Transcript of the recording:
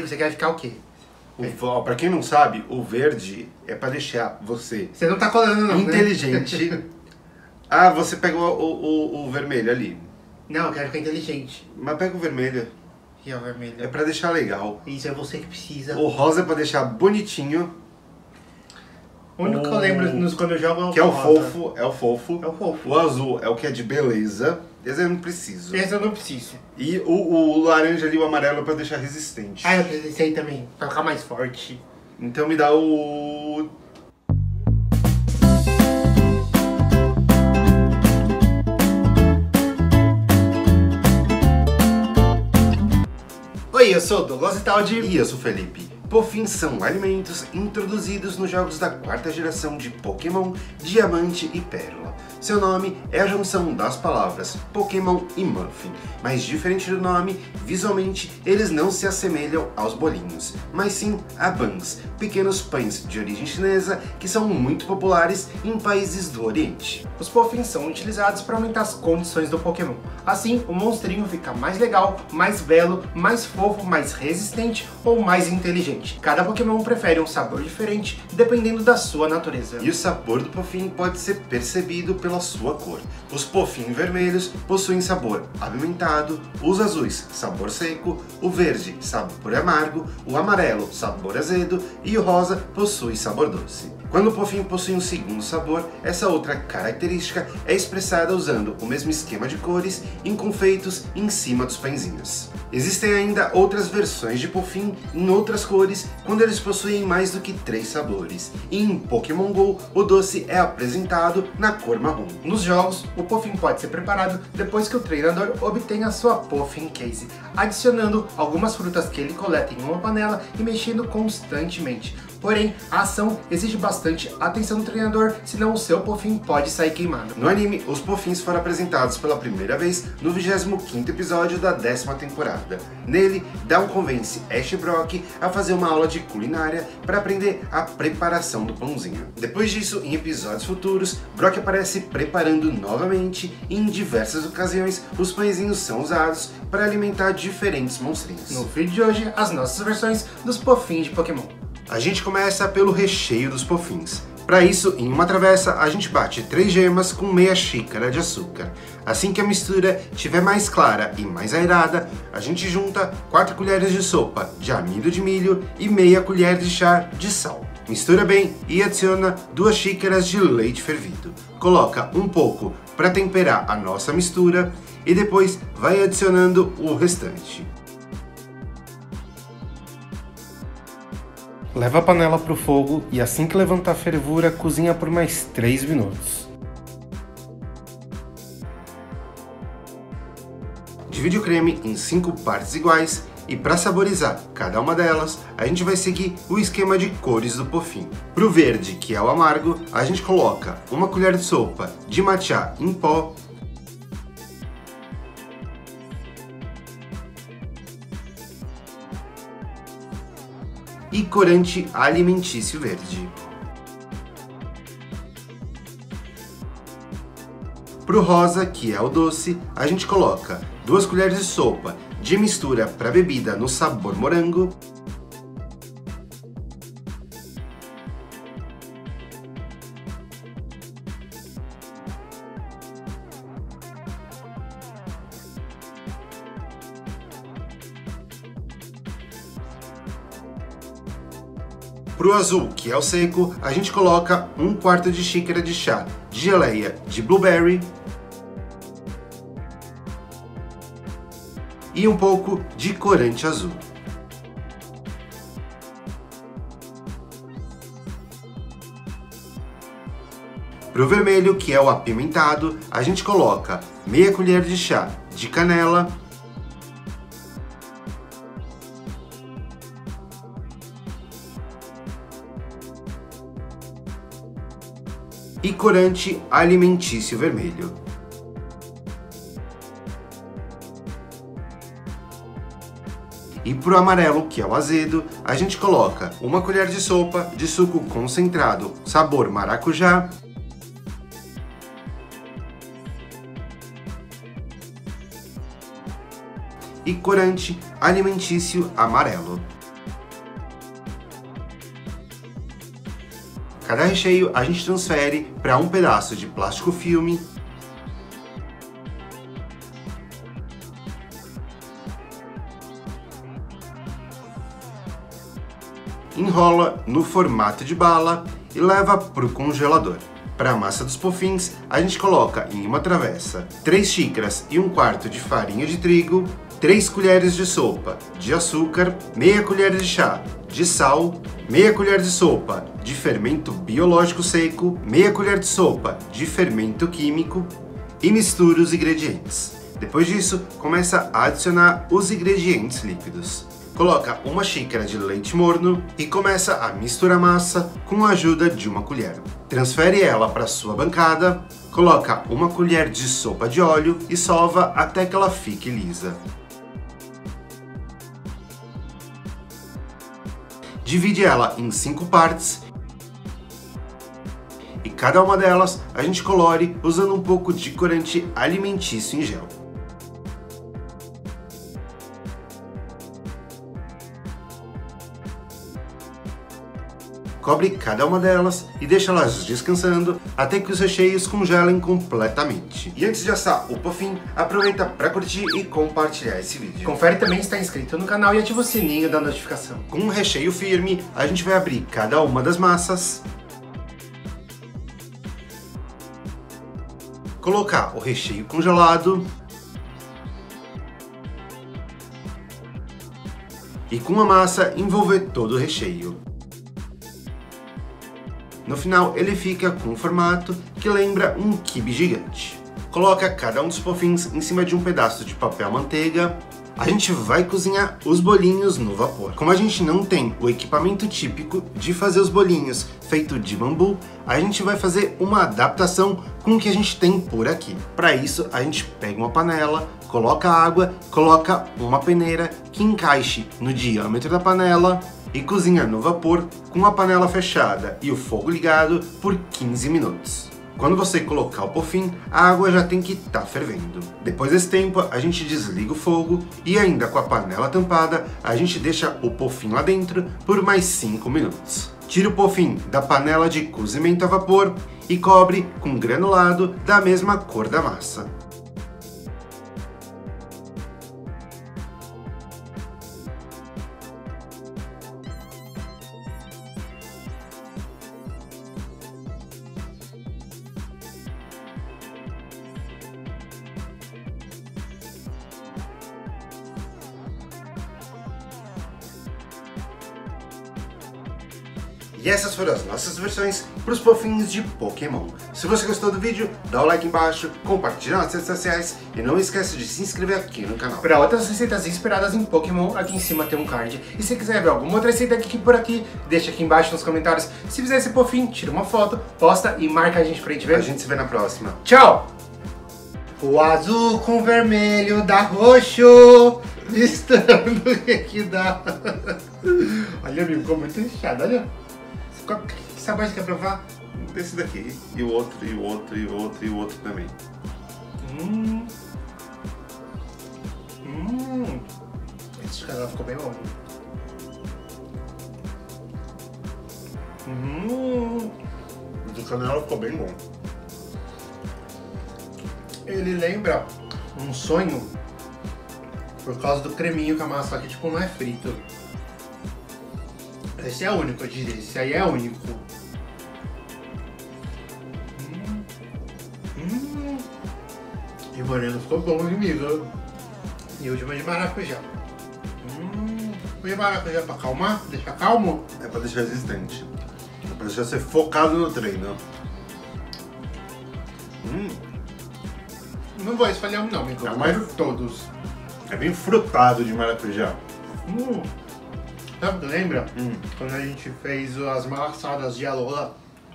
Você quer ficar o quê? O, ó, pra quem não sabe, o verde é pra deixar você Você não tá colando, não, né? inteligente. ah, você pega o, o, o vermelho ali. Não, eu quero ficar inteligente. Mas pega o vermelho. E é o vermelho. É pra deixar legal. Isso é você que precisa. O rosa é pra deixar bonitinho. O único que eu lembro nos, quando eu jogo é o Que é o rosa. fofo, é o fofo. É o fofo. O azul é o que é de beleza. Esse eu não preciso. Esse eu não preciso. E o, o laranja ali, o amarelo, é pra deixar resistente. Ah, eu preciso desse aí também, pra ficar mais forte. Então me dá o. Oi, eu sou o Douglas Italdi. E eu sou o Felipe. Pofins são alimentos introduzidos nos jogos da quarta geração de Pokémon Diamante e Pérola. Seu nome é a junção das palavras Pokémon e Muffin, mas diferente do nome, visualmente eles não se assemelham aos bolinhos, mas sim a buns, pequenos pães de origem chinesa que são muito populares em países do Oriente. Os Puffins são utilizados para aumentar as condições do Pokémon. Assim, o monstrinho fica mais legal, mais belo, mais fofo, mais resistente ou mais inteligente. Cada Pokémon prefere um sabor diferente, dependendo da sua natureza. E o sabor do Pofim pode ser percebido pela sua cor. Os Pofim vermelhos possuem sabor apimentado, os azuis, sabor seco, o verde, sabor amargo, o amarelo, sabor azedo e o rosa possui sabor doce. Quando o Pofim possui um segundo sabor, essa outra característica é expressada usando o mesmo esquema de cores em confeitos em cima dos pãezinhos. Existem ainda outras versões de Pofim em outras cores quando eles possuem mais do que três sabores. E em Pokémon GO, o doce é apresentado na cor marrom. Nos jogos, o Puffin pode ser preparado depois que o treinador obtenha sua Puffin Case, adicionando algumas frutas que ele coleta em uma panela e mexendo constantemente. Porém, a ação exige bastante atenção do treinador, senão o seu Puffin pode sair queimado. No anime, os Pofins foram apresentados pela primeira vez no 25º episódio da décima temporada. Nele, Down convence Ash e Brock a fazer uma aula de culinária para aprender a preparação do pãozinho. Depois disso, em episódios futuros, Brock aparece preparando novamente e em diversas ocasiões os pãezinhos são usados para alimentar diferentes monstrinhos. No vídeo de hoje, as nossas versões dos Puffins de Pokémon. A gente começa pelo recheio dos pofins. Para isso, em uma travessa, a gente bate três gemas com meia xícara de açúcar. Assim que a mistura estiver mais clara e mais aerada, a gente junta 4 colheres de sopa de amido de milho e meia colher de chá de sal. Mistura bem e adiciona 2 xícaras de leite fervido. Coloca um pouco para temperar a nossa mistura e depois vai adicionando o restante. Leva a panela para o fogo e assim que levantar a fervura, cozinha por mais 3 minutos. Divide o creme em 5 partes iguais e para saborizar cada uma delas, a gente vai seguir o esquema de cores do pofim. Para o verde, que é o amargo, a gente coloca uma colher de sopa de matcha em pó e corante alimentício verde. Pro rosa, que é o doce, a gente coloca duas colheres de sopa de mistura para bebida no sabor morango, Pro azul, que é o seco, a gente coloca um quarto de xícara de chá de geleia de blueberry e um pouco de corante azul. Pro vermelho, que é o apimentado, a gente coloca meia colher de chá de canela e corante alimentício vermelho. E pro amarelo, que é o azedo, a gente coloca uma colher de sopa de suco concentrado, sabor maracujá, e corante alimentício amarelo. Cada recheio a gente transfere para um pedaço de plástico filme enrola no formato de bala e leva para o congelador. Para a massa dos pofins, a gente coloca em uma travessa 3 xícaras e um quarto de farinha de trigo, 3 colheres de sopa de açúcar, meia colher de chá de sal, meia colher de sopa de fermento biológico seco, meia colher de sopa de fermento químico e mistura os ingredientes. Depois disso, começa a adicionar os ingredientes líquidos. Coloca uma xícara de leite morno e começa a misturar a massa com a ajuda de uma colher. Transfere ela para sua bancada, coloca uma colher de sopa de óleo e sova até que ela fique lisa. Divide ela em cinco partes e cada uma delas a gente colore usando um pouco de corante alimentício em gel. Cobre cada uma delas e deixa elas descansando até que os recheios congelem completamente. E antes de assar o puffin, aproveita para curtir e compartilhar esse vídeo. Confere também se está inscrito no canal e ativa o sininho da notificação. Com um recheio firme, a gente vai abrir cada uma das massas, colocar o recheio congelado e com a massa envolver todo o recheio. No final, ele fica com um formato que lembra um kibe gigante. Coloca cada um dos pofins em cima de um pedaço de papel manteiga. A gente vai cozinhar os bolinhos no vapor. Como a gente não tem o equipamento típico de fazer os bolinhos feito de bambu, a gente vai fazer uma adaptação com o que a gente tem por aqui. Para isso, a gente pega uma panela, coloca água, coloca uma peneira que encaixe no diâmetro da panela, e cozinhar no vapor com a panela fechada e o fogo ligado por 15 minutos. Quando você colocar o pofim, a água já tem que estar tá fervendo. Depois desse tempo, a gente desliga o fogo e ainda com a panela tampada, a gente deixa o pofim lá dentro por mais 5 minutos. Tira o pofim da panela de cozimento a vapor e cobre com granulado da mesma cor da massa. E essas foram as nossas versões para os pofinhos de Pokémon. Se você gostou do vídeo, dá o like embaixo, compartilha nas redes sociais e não esqueça de se inscrever aqui no canal. Para outras receitas inspiradas em Pokémon, aqui em cima tem um card. E se quiser ver alguma outra receita aqui por aqui, deixa aqui embaixo nos comentários. Se fizer esse pofinho, tira uma foto, posta e marca a gente pra gente ver. A gente se vê na próxima. Tchau! O azul com vermelho dá roxo, misturando o que dá. olha, amigo, ficou muito inchado, olha. Qual, que sabor você quer provar? Esse daqui. E o outro, e o outro, e o outro, e o outro também. Hum. Hum. Esse canal ficou bem bom. Hum. O do canela ficou bem bom. Ele lembra um sonho por causa do creminho que a massa aqui tipo não é frito. Esse é único, eu diria. Esse aí é único. Hum. Hum. E o moreno ficou bom comigo. E o de maracujá. Hum. O de maracujá pra acalmar? Deixar calmo? É pra deixar resistente. É pra deixar você focado no treino. Hum. Não vou esfalhar um não, amigo. É mais todos. É bem frutado de maracujá. Hum. Lembra? Hum. Quando a gente fez as maçadas de alola